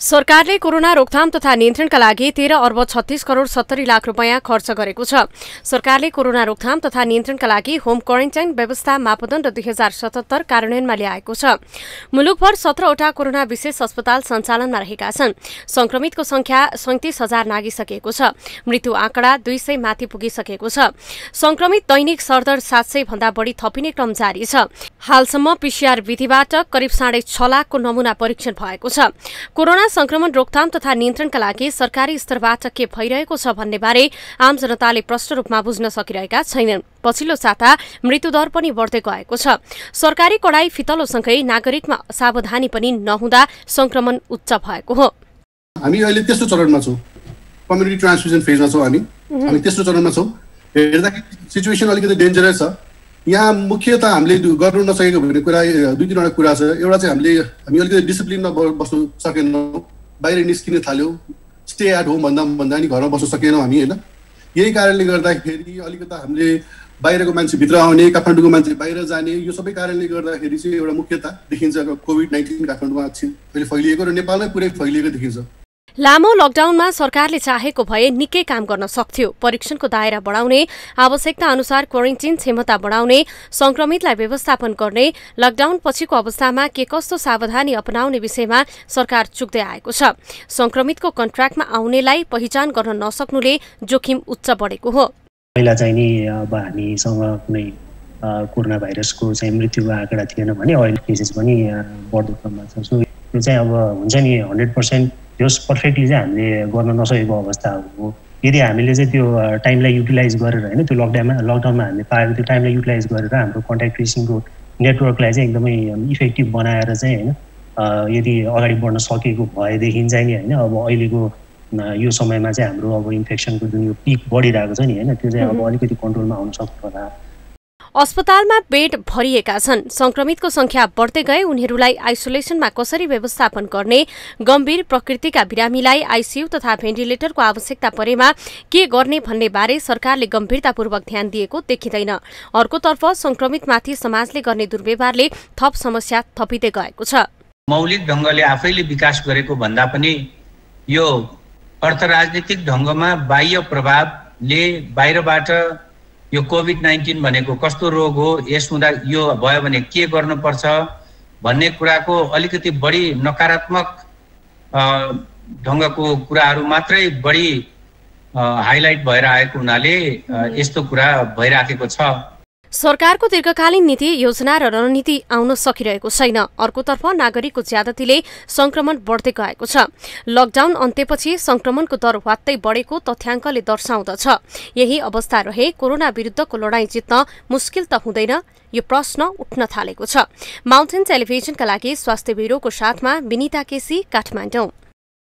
सरकारले कोरोना रोकथाम तथा नियन्त्रणका लागि तेह्र अर्ब छत्तीस करोड सत्तरी लाख रुपियाँ खर्च गरेको छ। सरकारले कोरोना रोकथाम तथा नियन्त्रणका लागि होम क्वारेन्टाइन व्यवस्था मापदण्ड दुई हजार सतहत्तर कार्यान्वयनमा ल्याएको छ। मुलुकभर सत्रवटा कोरोना विशेष अस्पताल सञ्चालनमा रहेका छन्। संक्रमितको संख्या सैतिस हजार नागिसकेको छ। मृत्यु आँकडा दुई सय माथि पुगिसकेको छ। संक्रमित दैनिक सरदर सात सय भन्दा बढी थपिने क्रम जारी छ। हालसम्म पीसीआर विधिबाट करिब साढे छ लाखको नमूना परीक्षण भएको छ। कोरोना संक्रमण रोकथाम तथा नियन्त्रणका लागि सरकारी स्तरबाट के भइरहेको छ भन्ने बारे आम जनताले प्रष्ट रूपमा बुझ्न सकिरहेका छैनन्। पछिल्लो साता मृत्युदर पनि बढ्दै गएको छ। सरकारी कडाई फितलोसँगै नागरिकमा सावधानी पनि नहुँदा संक्रमण उच्च भएको हो। हामी अहिले तेस्रो चरणमा छौँ। कम्युनिटी ट्रान्समिसन फेजमा छौँ हामी। हामी तेस्रो चरणमा छौँ। हेर्दाखेरि सिचुएसन अलिकति डेन्जरस छ। यहाँ मुख्यत हामीले गर्नु नसकेको भन्ने कुरा दुई तिनवटा कुरा छ। एउटा चाहिँ हामीले हामी अलिकति डिसिप्लिनमा बस्नु सकेनौँ। बाहिर निस्किन थाल्यो। स्टे एट होम भन्दा भन्दा नि घरमा बस्न सकेनौँ हामी होइन? यही कारणले गर्दाखेरि अलिकति हामीले बाहिरको मान्छे भित्र आउने काठमाडौँको मान्छे बाहिर जाने यो सबै कारणले गर्दाखेरि चाहिँ एउटा मुख्यता देखिन्छ। कोभिड नाइन्टिन काठमाडौँमा अहिले फैलिएको र नेपालमै पुरै फैलिएको देखिन्छ। लामो लकडाउनमा सरकारले चाहेको भए निकै काम गर्न सक्थ्यो। परीक्षणको दायरा बढाउने आवश्यकता अनुसार क्वारेन्टिन क्षमता बढाउने संक्रमितलाई व्यवस्थापन गर्ने लकडाउन पछिको अवस्थामा के कस्तो सावधानी अपनाउने विषयमा सरकार चुक्दै आएको छ। संक्रमितको कन्ट्र्याक्टमा आउनेलाई पहिचान गर्न नसक्नुले जोखिम उच्च बढेको हो। पहिला चाहिँ नि अब हामीसँग कुनै कोरोना भाइरसको चाहिँ मृत्युको आँकडा थिएन भने अहिले केसेस पनि बढ्दो क्रममा छ। सो त्यो चाहिँ अब हुन्छ नि हन्ड्रेड पर्सेन्ट त्यो पर्फेक्टली चाहिँ हामीले गर्न नसकेको अवस्था हो यदि हामीले चाहिँ त्यो टाइमलाई युटिलाइज गरेर होइन त्यो लकडाउनमा लकडाउनमा हामीले पाएको त्यो टाइमलाई युटिलाइज गरेर हाम्रो कन्ट्याक्ट ट्रेसिङको नेटवर्कलाई चाहिँ एकदमै इफेक्टिभ बनाएर चाहिँ होइन यदि अगाडि बढ्न सकेको भएदेखि चाहिँ नि होइन अब अहिलेको यो समयमा चाहिँ हाम्रो अब इन्फेक्सनको जुन यो पिक बढिरहेको छ नि होइन त्यो चाहिँ अब अलिकति कन्ट्रोलमा आउन सक्छ होला अस्पतालमा बेड भरिएका छन्। संक्रमितको संख्या बढ्दै गए। उनीहरूलाई आइसोलेसनमा कसरी व्यवस्थापन गर्ने? गम्भीर प्रकृतिका बिरामीलाई आइसियू तथा भेन्टिलेटरको आवश्यकता परेमा के गर्ने भन्ने बारे सरकारले गम्भीरतापूर्वक ध्यान दिएको देखिँदैन। अर्कोतर्फ संक्रमितमाथि समाजले गर्ने दुर्व्यवहारले थप समस्या थपिँदै गएको छ। मौलिक ढङ्गले आफैले विकास गरेको भन्दा पनि यो अर्थ राजनीतिक ढङ्गमा बाह्य प्रभावले बाहिरबाट यो कोभिड नाइन्टिन भनेको कस्तो रोग हो यस हुँदा यो भयो भने के गर्नुपर्छ भन्ने कुराको अलिकति बढी नकारात्मक ढङ्गको कुराहरू मात्रै बढी हाइलाइट भएर आएको हुनाले यस्तो कुरा भइराखेको छ। सरकारको दीर्घकालीन नीति योजना र रणनीति आउन सकिरहेको छैन। अर्कोतर्फ नागरिकको ज्यादतीले संक्रमण बढ्दै गएको छ। लकडाउन अन्त्यपछि संक्रमणको दर वात्तै बढेको तथ्याङ्कले दर्शाउँदछ। यही अवस्था रहे कोरोना विरुद्धको लडाईँ जित्न मुस्किल त हुँदैन यो प्रश्न उठ्न थालेको छ। माउन्टेन टेलिभिजनका लागि स्वास्थ्य ब्युरोको साथमा विनिता केसी काठमाडौँ।